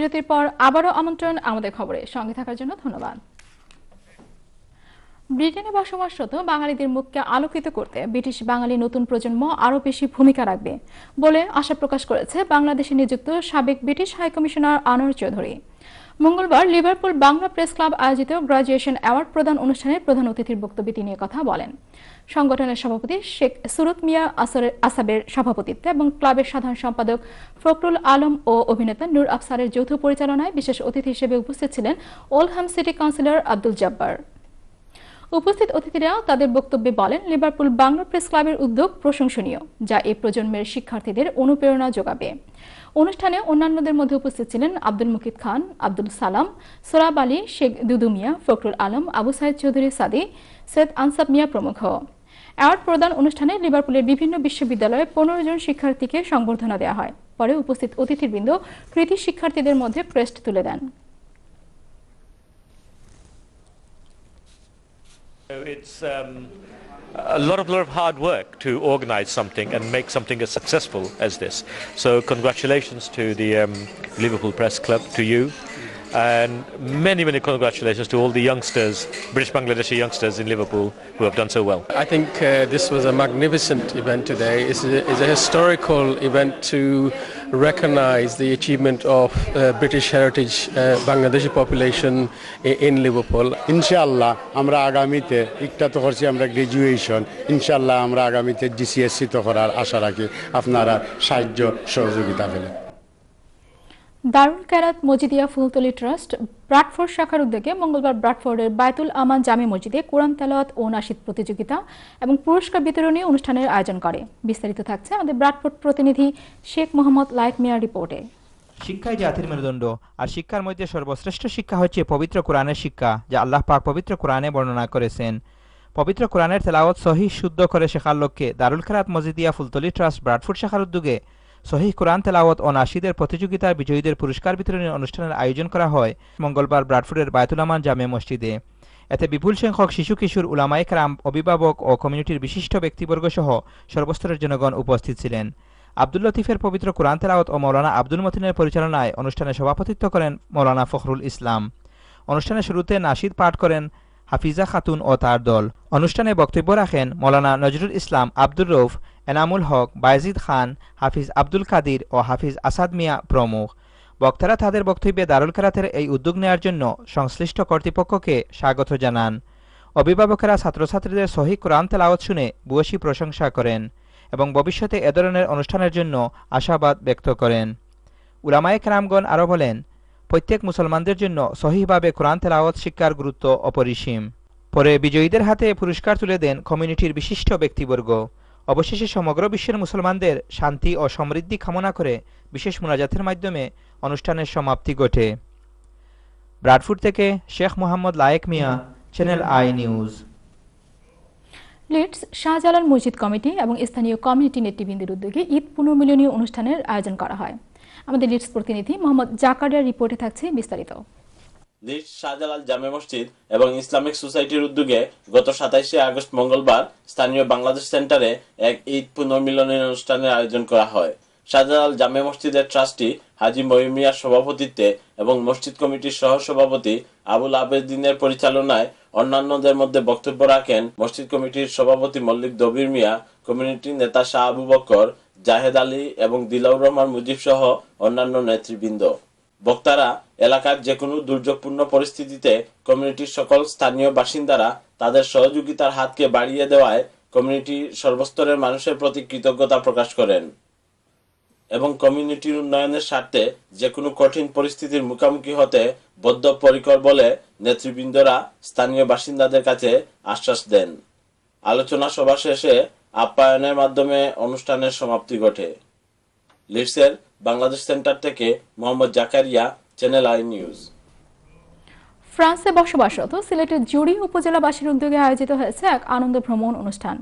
বিরতির পর আবারও আমন্ত্রণ আমাদের খবরে। সঙ্গে থাকার জন্য ধন্যবাদ। ব্রিটেনে বসবাসরত বাঙালিদের মুখকে আলোকিত করতে ব্রিটিশ বাঙালি নতুন প্রজন্ম আরও বেশি ভূমিকা রাখবে বলে আশা প্রকাশ করেছে বাংলাদেশে নিযুক্ত সাবেক ব্রিটিশ হাইকমিশনার আনোয়ার চৌধুরী। মঙ্গলবার লিভারপুল বাংলা প্রেস ক্লাব আয়োজিত গ্রাজুয়েশন অ্যাওয়ার্ড প্রদান অনুষ্ঠানে প্রধান অতিথির বক্তব্যে তিনি কথা বলেন। সংগঠনের সভাপতি শেখ সুরত মিয়া আসাবের সভাপতিত্বে এবং ক্লাবের সাধারণ সম্পাদক ফখরুল আলম ও অভিনেতা নূর আফসারের যৌথ পরিচালনায় বিশেষ অতিথি হিসেবে উপস্থিত ছিলেন Oldham city councillor Abdul Jabbar. উপস্থিত অতিথিরা তাদের বক্তব্যে বলেন, লিভারপুল বাংলা প্রেস ক্লাবের উদ্যোগ প্রশংসনীয়, যা এই প্রজন্মের শিক্ষার্থীদের অনুপ্রেরণা যোগাবে। অনুষ্ঠানে অন্যান্যদের মধ্যে উপস্থিত ছিলেন আব্দুল মুকিদ খান আব্দুল সালাম সোরাব আলী শেখ দুদু মিয়া ফখরুল আলম আবু সাইদ চৌধুরী সাদি সৈয়দ আনসাব মিয়া প্রমুখ। অ্যাওয়ার্ড প্রদান অনুষ্ঠানে লিভারপুলের বিভিন্ন বিশ্ববিদ্যালয়ে পনেরো জন শিক্ষার্থীকে সংবর্ধনা দেওয়া হয়। পরে উপস্থিত অতিথিবৃন্দ কৃতি শিক্ষার্থীদের মধ্যে ক্রেস্ট তুলে দেন। It's um, a lot of lot of hard work to organise something and make something as successful as this. So congratulations to the um, Liverpool Press Club, to you, and many many congratulations to all the youngsters, British Bangladeshi youngsters in Liverpool who have done so well. I think uh, this was a magnificent event today. It's a, it's a historical event to recognize the achievement of uh, British heritage uh, Bangladeshi population in, in Liverpool. ইনশাআল্লাহ আমরা আগামীতে একটা তো করছি আমরা graduation ইনশাআল্লাহ আমরা আগামীতে জিসিএসসি তো করার আশা রাখি আপনারা সাহায্য সহযোগিতা দারুল কেরাত মজিদিয়া ফুলতলি ট্রাস্ট, ব্রাডফোর্ড শাখার উদ্যোগে মঙ্গলবার ব্রাডফোর্ডের বায়তুল আমান জামে মসজিদে কোরআন তেলাওয়াত ও নাসিদ প্রতিযোগিতা এবং পুরস্কার বিতরণী অনুষ্ঠানের আয়োজন করে। বিস্তারিত থাকছে আমাদের ব্রাডফোর্ড প্রতিনিধি শেখ মোহাম্মদ লাইক মিয়ার রিপোর্টে। শিক্ষাই জাতির মেরুদণ্ড, আর শিক্ষার মধ্যে সর্বশ্রেষ্ঠ শিক্ষা হচ্ছে পবিত্র কোরআনের শিক্ষা, যা আল্লাহ পাক পবিত্র কোরআনে বর্ণনা করেছেন। পবিত্র কোরআনের তেলাওয়াত সহি, শুদ্ধ করে শেখার লক্ষ্যে দারুল খেরাত মসজিদিয়া ফুলতলি ট্রাস্ট ব্রাডফুড শাখার উদ্যোগে সহি কোরআন তেলাওয়াত ও নাসিদের প্রতিযোগিতার বিজয়ীদের পুরস্কার বিতরণী অনুষ্ঠানের আয়োজন করা হয় মঙ্গলবার ব্রাডফুডের বায়তুলামান জামে মসজিদে। এতে বিপুল সংখ্যক শিশু কিশোর উলামাই রাম অভিভাবক ও কমিউনিটির বিশিষ্ট ব্যক্তিবর্গ সহ সর্বস্তরের জনগণ উপস্থিত ছিলেন। আব্দুল লতিফের পবিত্র কোরআন তেলাওয়াত ও মৌলানা আব্দুল মতিনের পরিচালনায় অনুষ্ঠানে সভাপতিত্ব করেন মৌলানা ফখরুল ইসলাম। অনুষ্ঠানের শুরুতে নাসিদ পাঠ করেন হাফিজা খাতুন ও তার দল। অনুষ্ঠানে বক্তব্য রাখেন মৌলানা নজরুল ইসলাম, আব্দুর রৌফ এনামুল হক বায়জিদ খান, হাফিজ আব্দুল কাদির ও হাফিজ আসাদ মিয়া প্রমুখ। বক্তারা তাদের বক্তব্যে দারুল কেরাতের এই উদ্যোগ নেওয়ার জন্য সংশ্লিষ্ট কর্তৃপক্ষকে স্বাগত জানান। অভিভাবকেরা ছাত্রছাত্রীদের সহি কোরআন তেলাওয়াত শুনে বুয়সী প্রশংসা করেন এবং ভবিষ্যতে এ ধরনের অনুষ্ঠানের জন্য আশাবাদ ব্যক্ত করেন। উলামায়ে কেরামগণ আরও বলেন, প্রত্যেক মুসলমানদের জন্য সহিভাবে কোরআন তেলাওয়াত শিক্ষার গুরুত্ব অপরিসীম। পরে বিজয়ীদের হাতে পুরস্কার তুলে দেন কমিউনিটির বিশিষ্ট ব্যক্তিবর্গ। অবশেষে সমগ্র বিশ্বের মুসলমানদের শান্তি ও সমৃদ্ধি কামনা করে বিশেষ মোনাজাতের মাধ্যমে অনুষ্ঠানের সমাপ্তি ঘটে। ব্রাডফুড থেকে Sheikh Mohammad Layek Mia channel I news Leeds Shahjalal মসজিদ কমিটি এবং স্থানীয় কমিউনিটি নেতৃবৃন্দের উদ্যোগে ঈদ পুনর্মিলনীয় অনুষ্ঠানের আয়োজন করা হয়। আমাদের লিডস প্রতিনিধি মোহাম্মদ জাকারিয়ার রিপোর্টে থাকছে বিস্তারিত। লিডস শাহজালাল জামে মসজিদ এবং ইসলামিক সোসাইটির উদ্যোগে গত সাতাইশে আগস্ট মঙ্গলবার স্থানীয় বাংলাদেশ সেন্টারে এক ঈদ পুনর্মিলনী অনুষ্ঠানের আয়োজন করা হয়। শাহজালাল জামে মসজিদের ট্রাস্টি হাজি মহিমিয়ার সভাপতিত্বে এবং মসজিদ কমিটির সহ সভাপতি আবুল আবেদিনের পরিচালনায় অন্যান্যদের মধ্যে বক্তব্য রাখেন মসজিদ কমিটির সভাপতি মল্লিক দবির মিয়া, কমিউনিটি নেতা শাহ আবু বক্কর, জাহেদ আলী এবং দিলাউর রহমান মুজিব সহ অন্যান্য নেতৃবৃন্দ। বক্তারা এলাকার যে কোনো দুর্যোগপূর্ণ পরিস্থিতিতে কমিউনিটির সকল স্থানীয় বাসিন্দারা তাদের সহযোগিতার হাতকে বাড়িয়ে দেওয়ায় কমিউনিটির সর্বস্তরের মানুষের প্রতি কৃতজ্ঞতা প্রকাশ করেন এবং কমিউনিটির উন্নয়নের স্বার্থে যে কোনো কঠিন পরিস্থিতির মুখোমুখি হতে বদ্ধপরিকর বলে নেতৃবৃন্দরা স্থানীয় বাসিন্দাদের কাছে আশ্বাস দেন। আলোচনা সভা শেষে আপ্যায়নের মাধ্যমে অনুষ্ঠানের সমাপ্তি ঘটে। লিডসের বাংলাদেশ সেন্টার থেকে Mohammad Zakaria channel I news ফ্রান্সে বসবাসরত সিলেটের জুড়ি উপজেলাবাসীর উদ্যোগে আয়োজিত হয়েছে এক আনন্দ ভ্রমণ অনুষ্ঠান।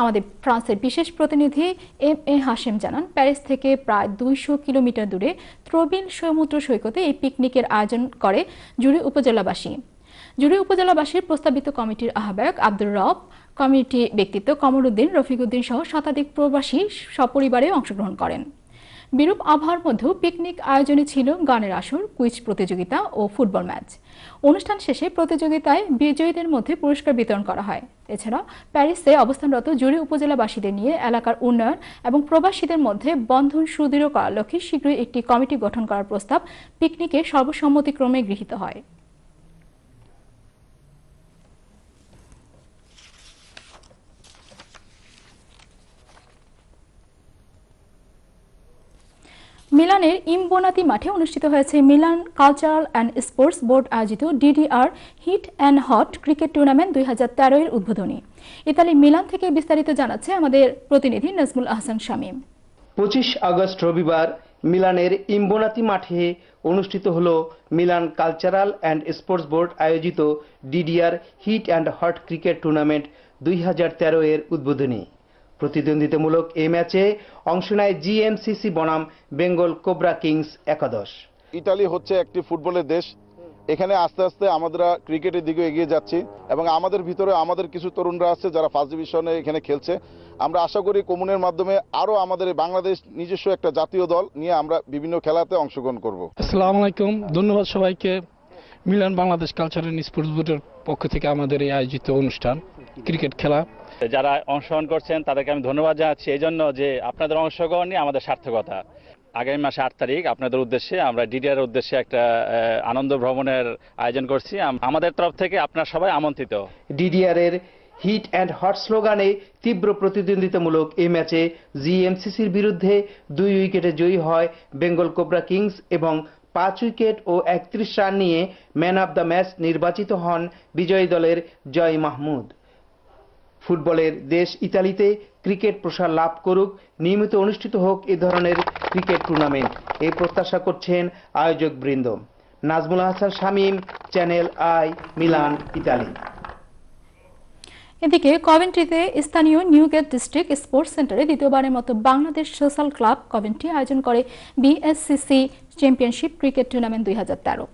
আমাদের ফ্রান্সের বিশেষ প্রতিনিধি এম এ হাশেম জানান, প্যারিস থেকে প্রায় দুইশো কিলোমিটার দূরে ত্রবিল সমুদ্র সৈকতে এই পিকনিকের আয়োজন করে জুড়ি উপজেলাবাসী। জুড়ি উপজেলাবাসীর প্রস্তাবিত কমিটির আহ্বায়ক আব্দুর রব, কমিটি ব্যক্তিত্ব কমরুদ্দিন রফিকুদ্দিন সহ শতাধিক প্রবাসী সপরিবারে অংশগ্রহণ করেন। বিরূপ আবহাওয়ার মধ্যেও পিকনিক আয়োজনে ছিল গানের আসর কুইজ প্রতিযোগিতা ও ফুটবল ম্যাচ অনুষ্ঠান শেষে প্রতিযোগিতায় বিজয়ীদের মধ্যে পুরস্কার বিতরণ করা হয়। এছাড়া প্যারিসে অবস্থানরত জুড়ি উপজেলাবাসীদের নিয়ে এলাকার উন্নয়ন এবং প্রবাসীদের মধ্যে বন্ধন সুদৃঢ় করার লক্ষ্যে শীঘ্রই একটি কমিটি গঠন করার প্রস্তাব পিকনিকে সর্বসম্মতিক্রমে গৃহীত হয়। মিলানের ইমবোনাতি মাঠে অনুষ্ঠিত হয়েছে Milan cultural and sports board আয়োজিত DDR hit and hot cricket tournament দুই হাজার এর উদ্বোধনী। ইতালি মিলান থেকে বিস্তারিত জানাচ্ছে আমাদের প্রতিনিধি নাজমুল আহসান শামীম পঁচিশ আগস্ট রবিবার মিলানের ইম্বোনাতি মাঠে অনুষ্ঠিত হল Milan cultural and sports board আয়োজিত DDR hit and hot cricket tournament দুই হাজার তেরো এর উদ্বোধনী। প্রতিদ্বন্দ্বিতামূলক এই ম্যাচে অংশ নেয় জিএমসিসি বনাম বেঙ্গল কোবরা কিংস একাদশ। ইতালি হচ্ছে একটি ফুটবলের দেশ। এখানে আস্তে আস্তে আমরা ক্রিকেটের দিকে এগিয়ে যাচ্ছি এবং আমাদের ভিতরে আমাদের কিছু তরুণরা আছে যারা ফার্স্ট ডিভিশনে এখানে খেলছে। আমরা আশা করি কমুনের মাধ্যমে আরও আমাদের বাংলাদেশ নিজস্ব একটা জাতীয় দল নিয়ে আমরা বিভিন্ন খেলাতে অংশগ্রহণ করব। আসসালামু আলাইকুম। ধন্যবাদ সবাইকে। Milan Bangladesh culture and sports বোর্ডের পক্ষ থেকে আমাদের এই আয়োজিত অনুষ্ঠান। ক্রিকেট খেলা। যারা অংশগ্রহণ করছেন তাদেরকে আমি ধন্যবাদ জানাচ্ছি। এই জন্য যে আপনাদের অংশগ্রহণই আমাদের সার্থকতা। আগামী মাসে আট তারিখ আপনাদের উদ্দেশ্যে আমরা ডিডিআর উদ্দেশ্যে একটা আনন্দ ভ্রমণের আয়োজন করছি। আমাদের তরফ থেকে আপনারা সবাই আমন্ত্রিত। ডিডিআর এর হিট অ্যান্ড হট স্লোগানে তীব্র প্রতিদ্বন্দ্বিতামূলক এই ম্যাচে জিএমসিসির বিরুদ্ধে দুই উইকেটে জয়ী হয় বেঙ্গল কোবরা কিংস এবং পাঁচ উইকেট ও একত্রিশ রান নিয়ে ম্যান অব দ্য ম্যাচ নির্বাচিত হন বিজয়ী দলের জয় মাহমুদ। ফুটবলের দেশ ইতালিতে ক্রিকেট প্রসার লাভ করুক, নিয়মিত অনুষ্ঠিত হোক এ ধরনের ক্রিকেট টুর্নামেন্ট। এই প্রত্যাশা করছেন আয়োজক বৃন্দ। Nazmul Hasan Shamim, channel I, Milan, Italy. এদিকে কভেন্ট্রিতে স্থানীয় নিউগেট ডিস্ট্রিক্ট স্পোর্টস সেন্টারে দ্বিতীয়বারের মতো বাংলাদেশ সোশ্যাল ক্লাব কভেন্ট্রি আয়োজন করে বিএসসিসি চ্যাম্পিয়নশিপ ক্রিকেট টুর্নামেন্ট দুই হাজার তেরো।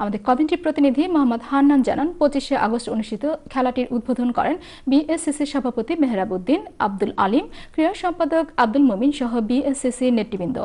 আমাদের কভেন্ট্রি প্রতিনিধি মোহাম্মদ হান্নান জানান, পঁচিশে আগস্ট অনুষ্ঠিত খেলাটির উদ্বোধন করেন বিএসসিসি সভাপতি মেহরাবুদ্দিন আব্দুল আলিম, ক্রীড়া সম্পাদক আব্দুল মমিন সহ বিএসসিসি নেতৃবৃন্দ।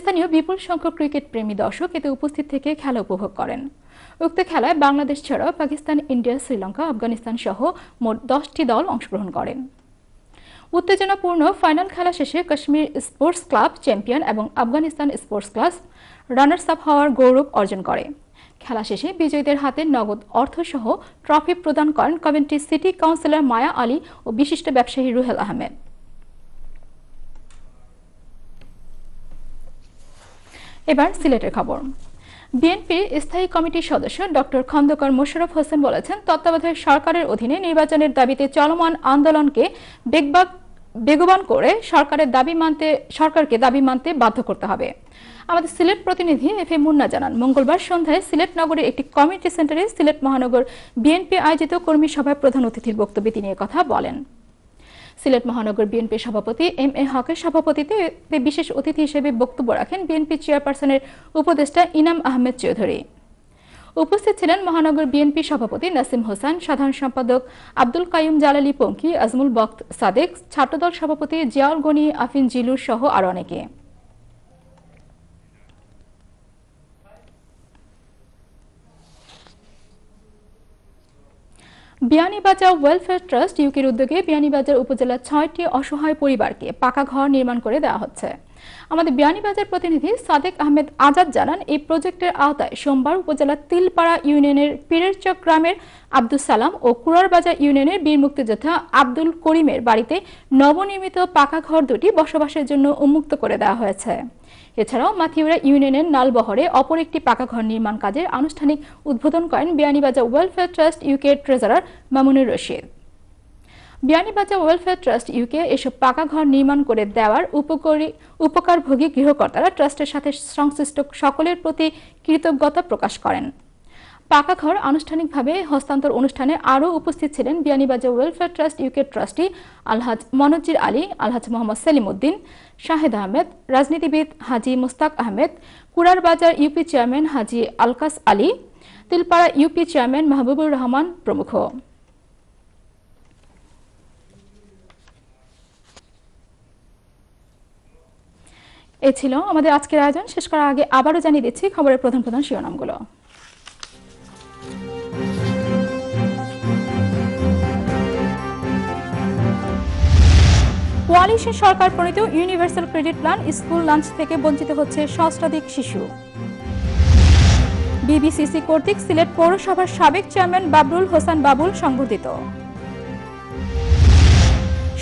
স্থানীয় বিপুল সংখ্যক ক্রিকেট প্রেমী দর্শক এতে উপস্থিত থেকে খেলা উপভোগ করেন। উক্ত খেলায় বাংলাদেশ ছাড়াও পাকিস্তান, ইন্ডিয়া, শ্রীলঙ্কা, আফগানিস্তান সহ মোট দশটি দল অংশগ্রহণ করেন। উত্তেজনাপূর্ণ ফাইনাল খেলা শেষে কাশ্মীর স্পোর্টস ক্লাব চ্যাম্পিয়ন এবং Afghanistan sports club runners up হওয়ার গৌরব অর্জন করে। খেলা শেষে বিজয়ীদের হাতে নগদ অর্থসহ ট্রফি প্রদান করেন Coventry city councillor Maya Ali ও বিশিষ্ট ব্যবসায়ী রুহেল আহমেদ। এবার সিলেটের খবর। বিএনপির স্থায়ী কমিটির সদস্য ডক্টর খন্দকার মোশাররফ হোসেন বলেছেন, তত্ত্বাবধায়ক সরকারের অধীনে নির্বাচনের দাবিতে চলমান আন্দোলনকে বেগবাগ বেগবান করে সরকারের দাবি মানতে, সরকারকে দাবি মানতে বাধ্য করতে হবে। আমাদের সিলেট প্রতিনিধি এফ এ মুন্না জানান, মঙ্গলবার সন্ধ্যায় সিলেট নগরের একটি কমিউনিটি সেন্টারে সিলেট মহানগর বিএনপি আয়োজিত কর্মী সভায় প্রধান অতিথির বক্তব্যে তিনি কথা বলেন। সিলেট মহানগর বিএনপি সভাপতি এম এ হকের সভাপতিতে বিশেষ অতিথি হিসেবে বক্তব্য রাখেন বিএনপি চেয়ারপারসনের উপদেষ্টা ইনাম আহমেদ চৌধুরী। উপস্থিত ছিলেন মহানগর বিএনপি সভাপতি নাসিম হোসেন, সাধারণ সম্পাদক আব্দুল কাইম জালালি পঙ্কি, আজমুল বক্ত সাদেক, ছাত্রদল সভাপতি জিয়াউল গনি, আফিন জিলুর সহ আরও অনেকে। বিয়ানীবাজার ওয়েলফেয়ার ট্রাস্ট ইউকের উদ্যোগে বিয়ানীবাজার উপজেলার ছয়টি অসহায় পরিবারকে পাকা ঘর নির্মাণ করে দেওয়া হচ্ছে। আমাদের বিয়ানীবাজার প্রতিনিধি সাদেক আহমেদ আজাদ জানান, এই প্রজেক্টের আওতায় সোমবার উপজেলার তিলপাড়া ইউনিয়নের পীরেরচক গ্রামের আব্দুল সালাম ও কুরারবাজার ইউনিয়নের বীর মুক্তিযোদ্ধা আব্দুল করিমের বাড়িতে নবনির্মিত পাকা ঘর দুটি বসবাসের জন্য উন্মুক্ত করে দেওয়া হয়েছে। এছাড়াও মাথিউরা ইউনিয়নের নালবহরে অপর একটি পাকা ঘর নির্মাণ কাজের আনুষ্ঠানিক উদ্বোধন করেন Beanibazar welfare trust UK treasurer Mamunur Rashid. Beanibazar welfare trust UK এসব পাকা ঘর নির্মাণ করে দেওয়ার উপকারী উপকারভোগী গৃহকর্তারা ট্রাস্টের সাথে সংশ্লিষ্ট সকলের প্রতি কৃতজ্ঞতা প্রকাশ করেন। পাকা ঘর আনুষ্ঠানিকভাবে হস্তান্তর অনুষ্ঠানে আরও উপস্থিত ছিলেন Beanibazar welfare trust UK trustee Alhaj Monjir Ali, Alhaj Mohammad Selim Uddin, Shahed Ahmed, রাজনীতিবিদ Haji Mustak Ahmed Kurar Bazar UP chairman Haji Alkas Ali, Tilpara UP chairman Mahbubur Rahman প্রমুখ। এ ছিল আমাদের আজকের আয়োজন। শেষ করার আগে আবারও জানিয়ে দিচ্ছি খবরের প্রধান প্রধান শিরোনামগুলো। কোয়ালিশন সরকার প্রণীত universal credit plan school lunch থেকে বঞ্চিত হচ্ছে সহস্রাধিক শিশু। বিবিসিসি কর্তৃক সিলেট পৌরসভার সাবেক চেয়ারম্যান বাবরুল হোসেন বাবুল সংবর্ধিত।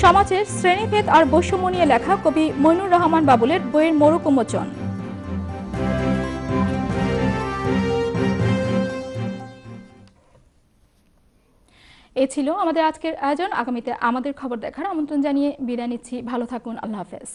সমাজের শ্রেণীভেদ আর বৈষম্য নিয়ে লেখা কবি মইনুর রহমান বাবুলের বইয়ের উন্মোচন এ ছিল আমাদের আজকের আয়োজন। আগামীতে আমাদের খবর দেখার আমন্ত্রণ জানিয়ে বিদায় নিচ্ছি। ভালো থাকুন। আল্লাহ হাফেজ।